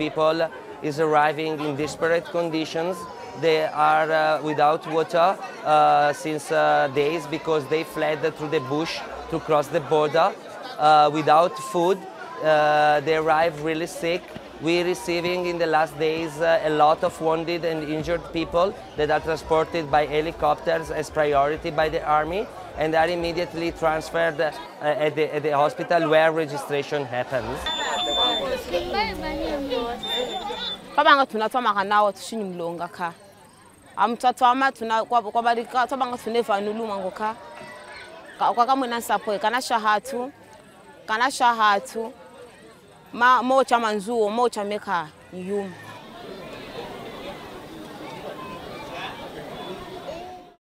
people is arriving in desperate conditions. They are uh, without water uh, since uh, days because they fled through the bush to cross the border uh, without food. Uh, they arrive really sick. We're receiving in the last days a lot of wounded and injured people that are transported by helicopters as priority by the army and are immediately transferred at, the, at the hospital where registration happens. twabanga tunatwamaka nawo tushinyi mlonga ka. Amtwatwama kwabalika twabanga tunevanuluma ngokha kwakamwena nsapoe kana shahatu kana shahatu mocha manzuo mocha meka yuma